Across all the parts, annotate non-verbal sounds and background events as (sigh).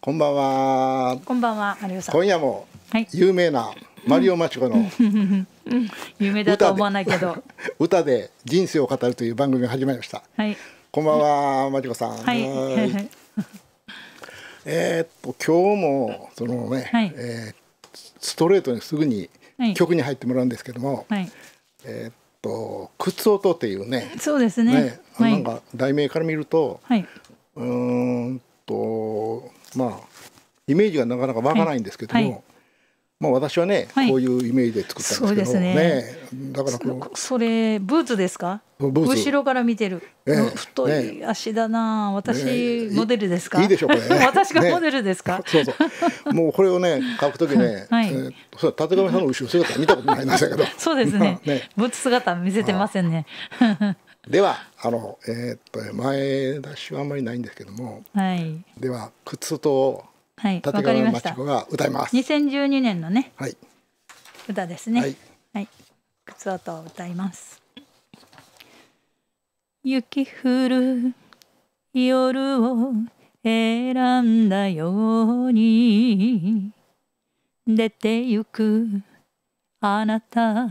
こんばんは。こんばんは。今夜もはい有名なマリオマチコの (laughs) 有名だとは思わないけど。歌で人生を語るという番組が始まりました。はい。こんばんは、マチコさん。はい。えーっと今日もそのね、はいえーストレートにすぐにはい曲に入ってもらうんですけども、はい。えーっと靴音っていうね、そうですね。ね、はい。なんか題名から見ると、はい。うーんとまあイメージがなかなかわからないんですけども、はいはいまあ私はね、はいこういうイメージで作ったんですけどそうですねだからそれブーツですか？後ろから見てる。ええ太い足だな。私ねえモデルですか？いいでしょこれね (laughs) 私がモデルですか？そうそうもうこれをね書くときね、(laughs) はいえーそう立上さんの後ろ姿見たことないんですけどそうですねまあ (laughs) ね。ブーツ姿見せてませんね。ではあのえーっと前出しはあんまりないんですけどもはい。では靴とはい。わ立かりました川真知子。が歌います。2012年のねはい歌ですね。はいはい。靴音を歌います。雪降る夜を選んだように出てゆくあなた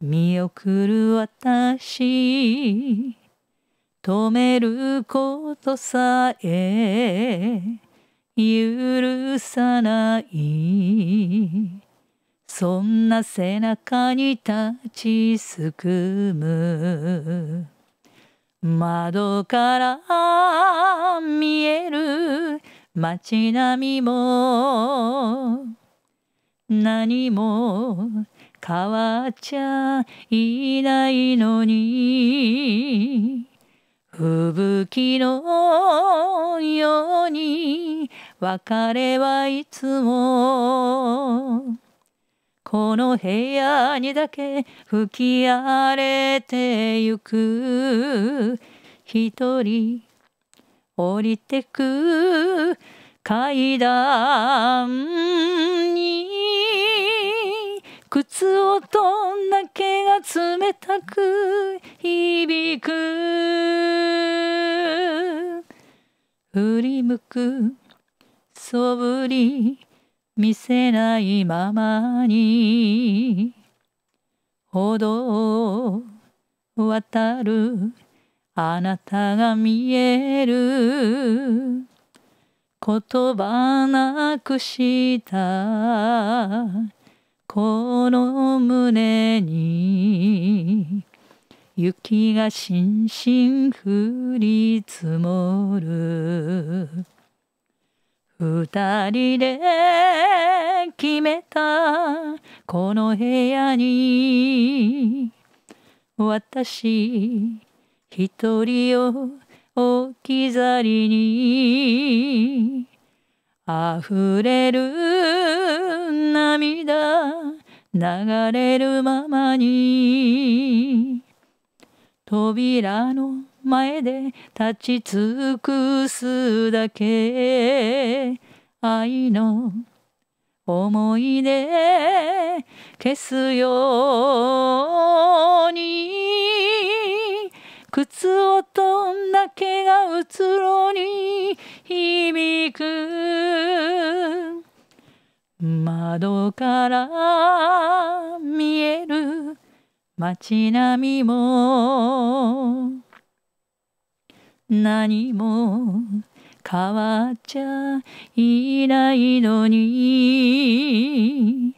見送る私。止めることさえ許さない。そんな背中に立ちすくむ。窓から見える街並みも何も変わっちゃいないのに吹雪のように別れはいつもこの部屋にだけ吹き荒れてゆく。一人降りてく階段に靴音だけが冷たく響く。振り向く。そぶり見せないままに。歩道を渡る。あなたが見える。言葉なくした。この胸に雪がしんしん降り積もる二人で決めたこの部屋に私一人を置き去りに溢れる涙流れるままに扉の前で立ち尽くすだけ愛の思い出消すように。靴音だけがうつろに響く窓から見える街並みも何も変わっちゃいないのに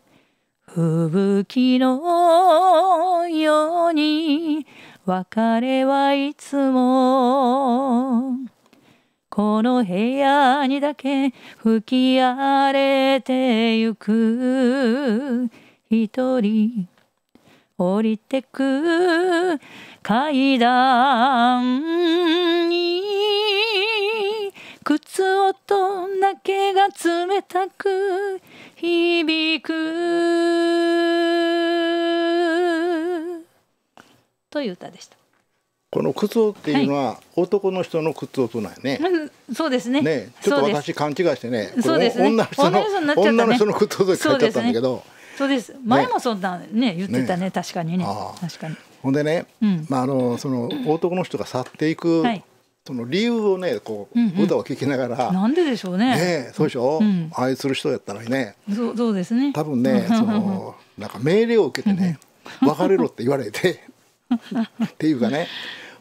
吹雪のように別れはいつもこの部屋にだけ吹き荒れてゆく一人降りてく階段に靴音だけが冷たく響くという歌でした。この靴音っていうのは男の人の靴音なんやね。うんそうですね。ね、ちょっと私勘違いしてね、そうですね。女の人の女の人の人の靴音で書いてあったんだけど、そうです。前もそんなね言ってたね。確かにね。確かに。ほんでね、うん。まああのその男の人が去っていくはい。その理由をねこう、歌を聴きながらなんででしょうね。ねそうでしょ、うん。愛する人やったらね。そうそうですね。多分ねそのなんか命令を受けてね別れろって言われてっていうかね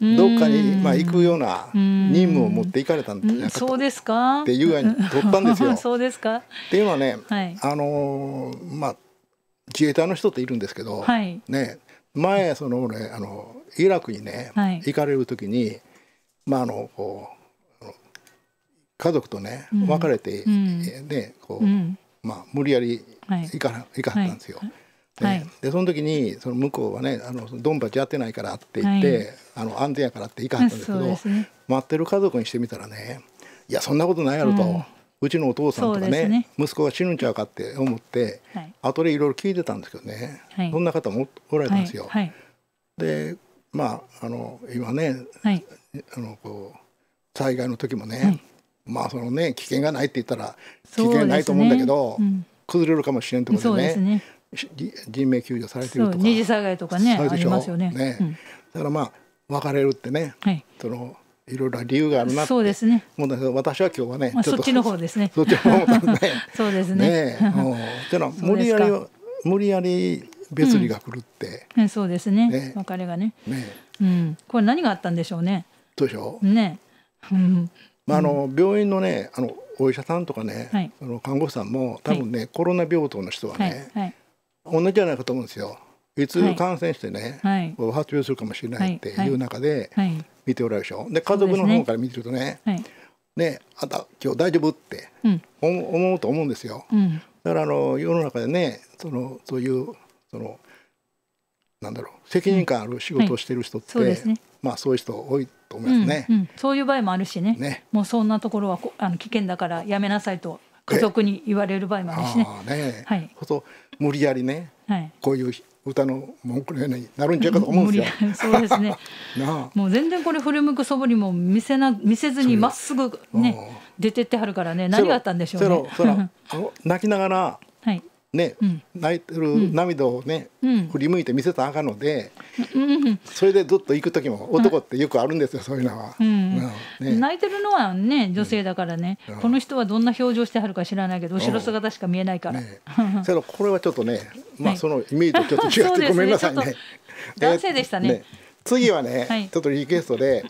どっかにまあ行くような任務を持っていかれたんじゃうん。なかそうですか？っていう具合に取ったんですよ。(laughs) そうですか？っていうのはね、はい。あのーまあ自衛隊の人っているんですけど、はい。ね前そのねあのイラクにね、はい。行かれる時にまああのこう家族とねうん。別れて、うん。えねこう、うん。まあ無理やりはい。行かな行かはったんですよ。はい。でその時にその向こうはねあのドンパチやってないからって言って、はい。あの安全やからって行かはったんですけどね。待ってる家族にしてみたらねいやそんなことないやろと、ううんちのお父さんとかねね。息子が死ぬんちゃうかって思ってはい。後でいろいろ聞いてたんですけどね、はい。そんな方もおられたんですよ。はい。でまああの今ねはい。あのこう災害の時もね、はい。まあそのね危険がないって言ったら危険ないと思うんだけど、うん崩れるかもしれんとこそうろでねですね。し人命救助されてそうるとか。二次災害とかねありますよね。ね。うん。だからまあ別れるってねはい。そのいろいろ理由があるなってそうですね。私は今日はね、まあちょっとそっちの方ですね。(laughs) そっちの方だね。(laughs) そうですね。ねえ。うん。の (laughs) 無理やり無理やり別離が来るって、うん。そうですね。ね。別れがね。ねうん。これ何があったんでしょうね。どうでしょう、ねうん。まあ、あの病院のねあのお医者さんとかね、はい。あの看護師さんも多分ね、コロナ病棟の人ははねい、はい。同じじゃないかと思うんですよ。いつはい。感染してね、発病するかもしれないってはいい。う中ではい。見ておられるでしょ。で家族の方から見てるとねはい。ねあんた今日大丈夫ってうん。思うと思うんですよ。うん。だからあの世の中でねそのそういうそのなんだろう責任感ある仕事をしてる人って、そうですねまあそういう人多いと思いますね。うんうん。そういう場合もあるしね。ね。もうそんなところはこあの危険だからやめなさいと家族に言われる場合もあるしね。ね、はい。こそ無理やりねはい。こういう歌の文句のようになるんちゃうかと思うんですよ。そうですね。(laughs) もう全然これ振り向くそぶりも見せな見せずにまっすぐねうん出てってはるからね何があったんでしょうね。(laughs) 泣きながらはいね、うん。泣いてる涙をね、うん。振り向いて見せたらあかんので、それでずっと行く時も男ってよくあるんですよ、そういうのは。泣いてるのはね女性だからね、うん。この人はどんな表情してはるか知らないけど後ろ姿しか見えないから、ね、けどこれはちょっとね、(laughs) まあはい。そのイメージとちょっと違って (laughs) ごめんなさいね。男性でしたね。次はね、はい。ちょっとリクエストで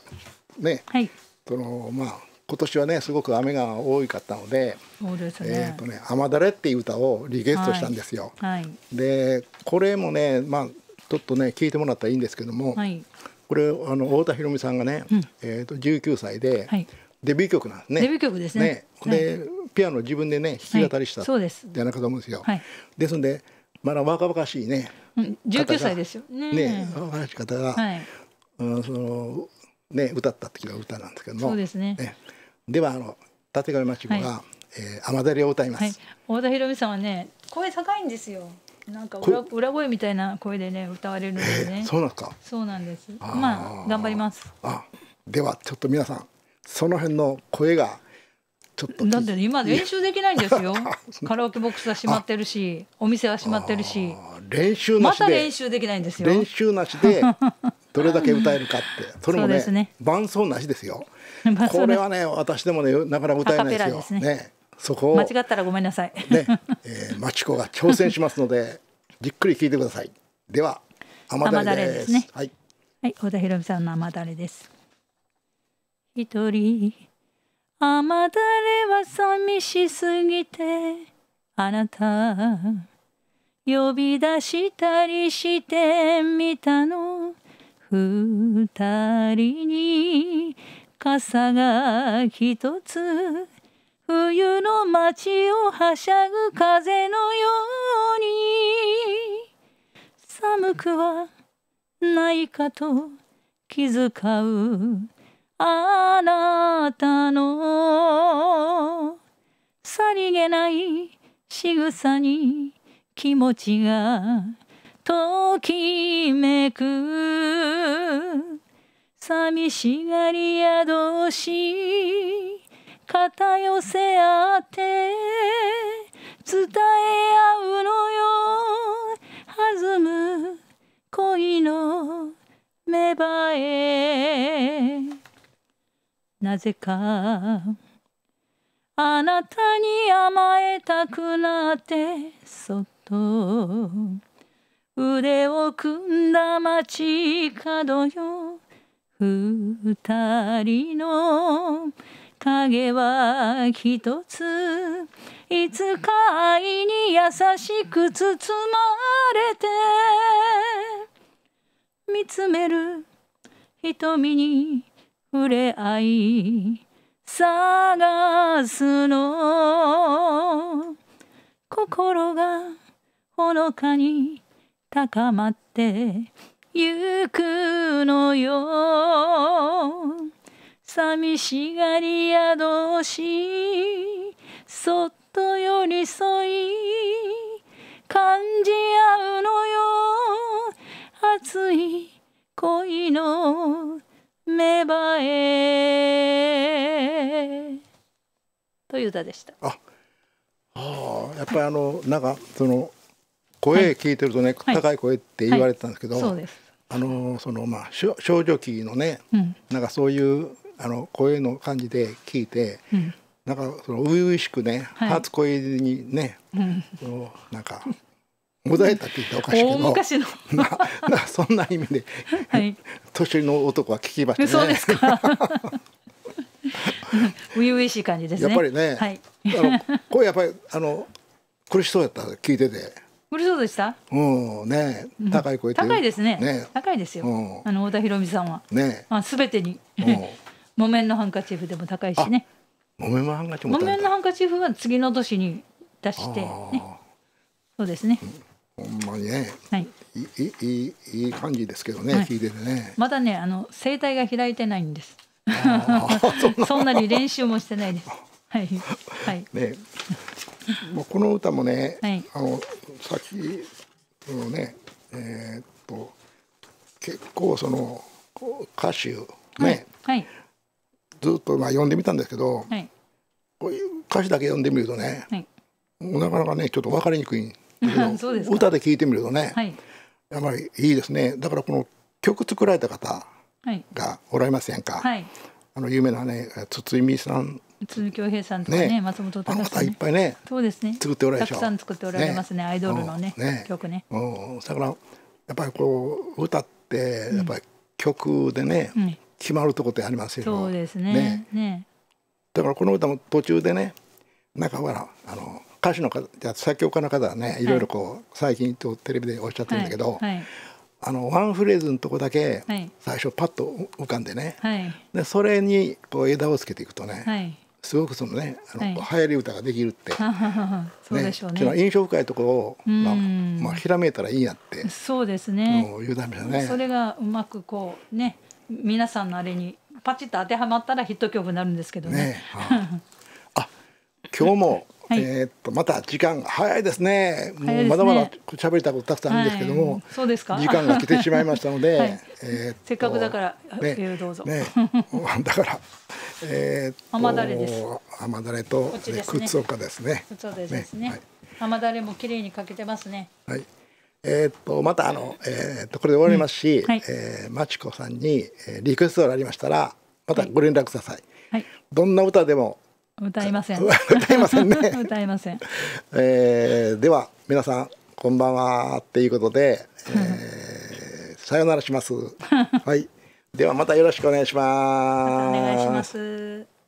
ね、はい。そのまあ今年はねすごく雨が多かったので、そうですえねっ、とね雨だれっていう歌をリクエストしたんですよ。はい。でこれもねまあちょっとね聞いてもらったらいいんですけども、はい。これあの太田裕美さんがね、うん。えー、と19歳ではい。デビュー曲なんですね。デビュー曲ですね。はい。でピアノ自分でね弾き語りしたはい。そうです。じゃないかと思うんですよ。はい。ですんでまだ若々しいねうん。19歳ですよ。ねね若々しい方が、はい。うん、そのね歌った時の歌なんですけども。そうですねではあの立上町子が、はえー雨だれを歌います。はい。太田裕美さんはね声高いんですよ。なんか裏裏声みたいな声でね歌われるのでね。そうなんですか？そうなんです。まあ頑張ります。あではちょっと皆さんその辺の声がちょっとだって今練習できないんですよ。(laughs) カラオケボックスは閉まってるしお店は閉まってるし。練習なましたで練習できないんですよ。練習なしでどれだけ歌えるかって。(laughs) それもねね伴奏なしですよ。(laughs) これはね私でもねなかなか歌えないですよ。アカペラですねそこを間違ったらごめんなさいね、えー、マチコが挑戦しますので (laughs) じっくり聞いてください。では雨だれ雨だれで。ですすねはい。はい、小田裕美さんの雨だれです。一人雨だれは寂しすぎてあなた呼び出したりしてみたの二人に傘が一つ。冬の街をはしゃぐ風のように。寒くはないかと気遣う。あなたの。さりげない仕草に気持ちがときめく。寂しがり宿し肩寄せ合って伝え合うのよ。弾む恋の芽生え。なぜかあなたに甘えたくなってそっと腕を組んだ街角よ。二人の影は一つ。いつか愛に優しく包まれて。見つめる瞳に触れ合い探すの。心がほのかに高まって。ゆくのよ。寂しがり宿しそっと寄り添い感じ合うのよ。熱い恋の芽生え。という歌でした。ああやっぱりあのなんかその声聞いてるとね、はい、高い声って言われてたんですけど、はい、あのそのまあ少女期のね、うん、なんかそういうあの声の感じで聞いて、うん、なんかその初々しくね、はい、初恋にね、うん、なんか戻れたって言ったらおかしいけど (laughs) 昔の。な (laughs) なそんな意味で、はい、年の男は聞きましたね。そうですか。(laughs) 初々しい感じですね。やっぱりね、はい、あの声やっぱりあの苦しそうやった聞いてて。苦しそうでした？うんね高い声高いですね。ね高いですよ。うん、あの太田博美さんは。ねまあすべてに、うん、(laughs) 木綿のハンカチーフでも高いしね。木綿のハンカチ木綿のハンカチーフは次の年に出してね。そうですね。うん。ほんまにね、はい、いいいいいい感じですけどね、はい、聞いててね。まだねあの声帯が開いてないんです。(laughs) そんなに練習もしてないです。はい。(laughs) はい。ねもうこの歌もね、はい、あのさっきのねえー、っと結構その歌手ね、はい、はい、ずっとまあ読んでみたんですけど、はい、こういう歌詞だけ読んでみるとね、はい、なかなかねちょっと分かりにくい (laughs) 歌で聞いてみるとね、はい、やっぱりいいですね。だからこの曲作られた方がおられませんか、はい、あの有名なね筒井美さん筒京平さんとかね、ね、松本隆さん、ね、いっぱいねそうですね。作っておられたくさん作っておられますね、ね、アイドルのねね。曲ね。うん。だからやっぱりこう歌ってやっぱり曲でね、うん、決まるとこってありますよ。そうですね。ね。だからこの歌も途中でねなんかほらあの歌手の方じゃ作曲家の方はねい。ろいろこう、はい、最近とテレビでおっしゃってるんだけど、はい。はい、あのワンフレーズのとこだけ最初パッと浮かんでね、でそれにこう枝をつけていくとね、すごくそのねあの、流行り歌ができるって、(laughs) そうでしょうね。印象深いところを、まあまあ、ひらめいたらいいなって。そうですね。言うためだね。それがうまくこうね皆さんのあれにパチッと当てはまったらヒット曲になるんですけどね。ねあ。今日も (laughs) はい、えっとまた時間早いですね。もうまだまだ喋りたことたくさんあるんですけども、はい、そうですか？時間が来てしまいましたので、(laughs) はい、えせっかくだから、ね、えどうぞ。ね、だからえー、甘だれです。甘だれと、ね、靴岡ですね。靴岡ですね。ね甘だれも綺麗にかけてますね。はい。えー、っとまたあの、えー、っとこれで終わりますし、うんはい、えー、まちこさんに、えー、リクエストがありましたらまたご連絡ください。はい。どんな歌でも歌いません。(laughs) 歌いませんね。(laughs) 歌いません。えー、では皆さんこんばんはっていうことで、えー、さよならします。(laughs) はい。ではまたよろしくお願いします。まお願いします。